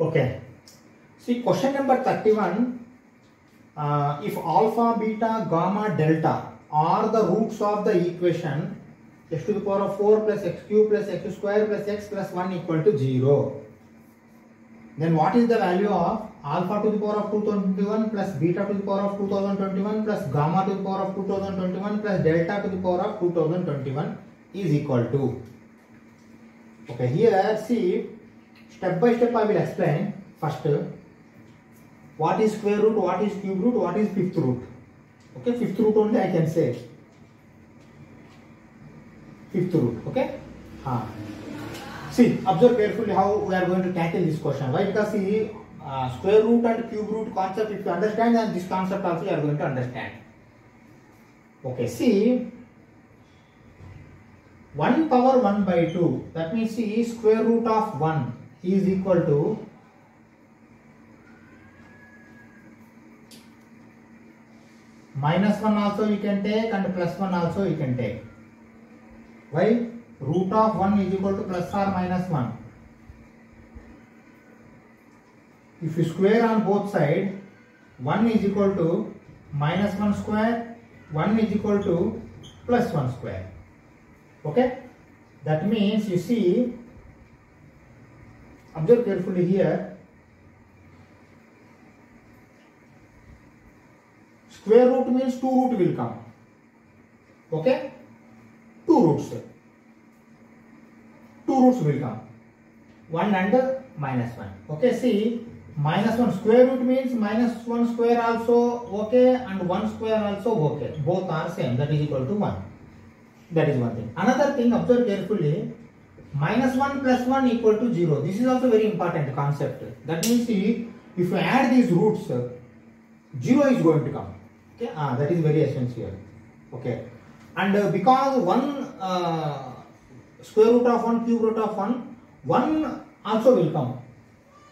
Okay. See question number 31. Uh, if alpha, beta, gamma, delta are the roots of the equation x to the power of 4 plus x cube plus x square plus x plus 1 equal to 0. Then what is the value of alpha to the power of 2021 plus beta to the power of 2021 plus gamma to the power of 2021 plus delta to the power of 2021 is equal to. Okay, here see step by step I will explain. First, what is square root, what is cube root, what is fifth root. Okay, fifth root only I can say. Fifth root. Okay. Ah. See, observe carefully how we are going to tackle this question. Why? Because see, uh, square root and cube root concept, if you understand, then this concept also you are going to understand. Okay, see, 1 power 1 by 2, that means see, square root of 1 is equal to minus 1 also you can take and plus 1 also you can take. Why? Root of 1 is equal to plus or minus 1. If you square on both sides, 1 is equal to minus 1 square, 1 is equal to plus 1 square. Okay? That means you see, observe carefully here, square root means 2 root will come. Okay? 2 roots. 2 roots will come. 1 and minus 1. Okay, see, minus 1 square root means minus 1 square also okay and 1 square also okay. Both are same, that is equal to 1. That is one thing. Another thing, observe carefully, minus 1 plus 1 equal to 0. This is also very important concept. That means, see, if you add these roots, 0 is going to come. Okay, ah, that is very essential. Okay, and uh, because 1 uh, square root of 1 cube root of 1 1 also will come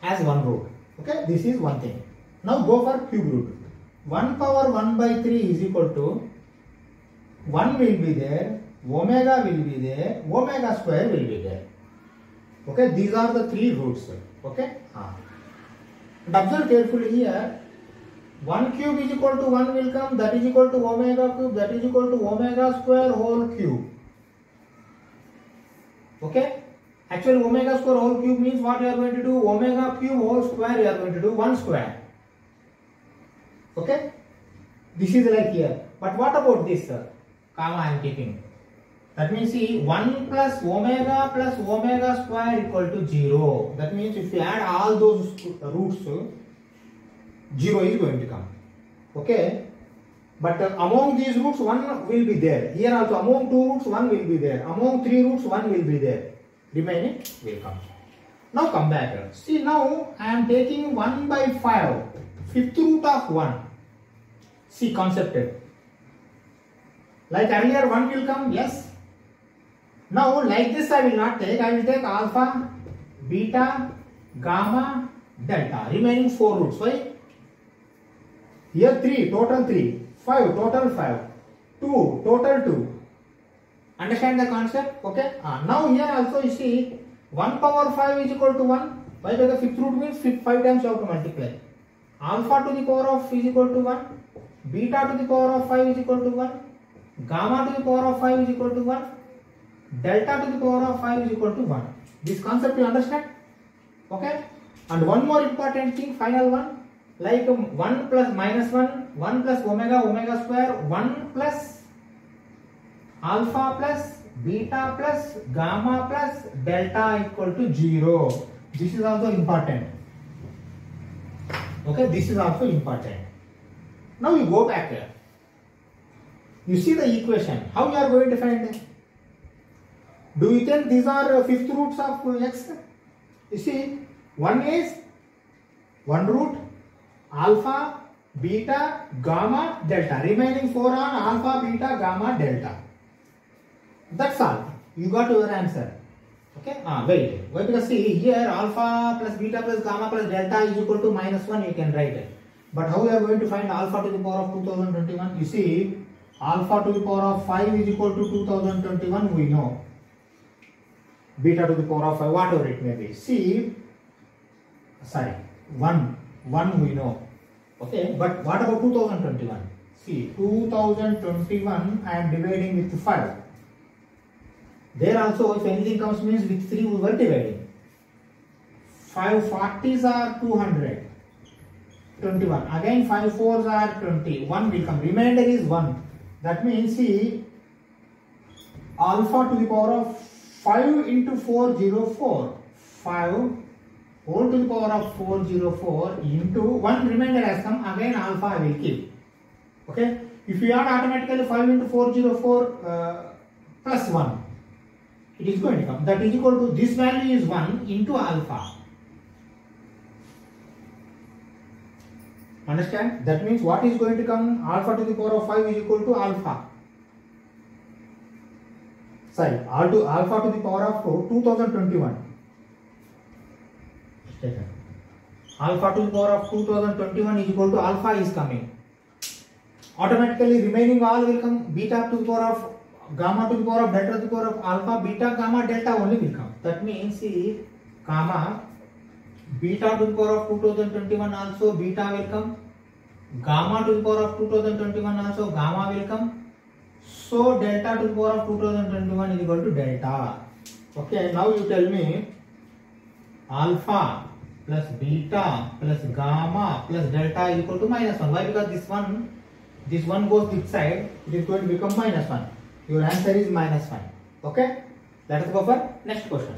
as one root okay this is one thing now go for cube root 1 power 1 by 3 is equal to 1 will be there omega will be there omega square will be there okay these are the three roots okay ah. and observe carefully here 1 cube is equal to 1 will come that is equal to omega cube that is equal to omega square whole cube okay actually omega square whole cube means what you are going to do omega cube whole square you are going to do 1 square okay this is like here but what about this sir comma I am keeping that means see 1 plus omega plus omega square equal to 0 that means if you add all those roots 0 is going to come okay but uh, among these roots, one will be there. Here also, among two roots, one will be there. Among three roots, one will be there. Remaining will come. Now come back. See, now I am taking 1 by 5, fifth root of 1. See, concepted. Like earlier, 1 will come, yes. Now, like this, I will not take. I will take alpha, beta, gamma, delta. Remaining 4 roots. Why? Here 3, total 3. 5 total 5 2 total 2 understand the concept okay ah, now here also you see 1 power 5 is equal to 1 why because fifth root means 5 times you have to multiply alpha to the power of is equal to 1 beta to the power of 5 is equal to 1 gamma to the power of 5 is equal to 1 delta to the power of 5 is equal to 1 this concept you understand? Okay? And one more important thing final one. Like um, 1 plus minus 1 1 plus omega omega square 1 plus alpha plus beta plus gamma plus delta equal to 0 this is also important. Okay? This is also important. Now you go back here. You see the equation. How you are going to find it do you think these are fifth roots of x you see one is one root alpha, beta, gamma, delta. Remaining four are alpha, beta, gamma, delta. That's all. You got your answer. Okay. Ah, wait. Why? Because see here alpha plus beta plus gamma plus delta is equal to minus one. You can write it. But how we are going to find alpha to the power of 2021? You see, alpha to the power of 5 is equal to 2021. We know. Beta to the power of 5, whatever it may be. See, sorry 1 1 we know. Okay. But what about 2021 see 2021 i am dividing with 5 there also if anything comes means with 3 we were dividing. 5 40s are 200 21 again 5 4s are 20 1 will come. Remainder is 1 that means see alpha to the power of 5 into 404 5 whole to the power of 404 into 1 remainder has come again alpha I will keep. Okay? If you add automatically 5 into 404 uh, plus 1 it is going to come. That is equal to this value is 1 into alpha. Understand? That means what is going to come? Alpha to the power of 5 is equal to alpha sorry r to alpha to the power of 2021 alpha to the power of 2021 is equal to alpha is coming automatically remaining all will come beta to the power of gamma to the power of delta to the power of alpha beta gamma delta only will come that means see gamma beta to the power of 2021 also beta will come gamma to the power of 2021 also gamma will come so delta to the power of 2021 is equal to delta okay now you tell me alpha plus beta plus gamma plus delta is equal to minus 1 why because this one this one goes this side it is going to become minus 1 your answer is minus 1 okay let us go for next question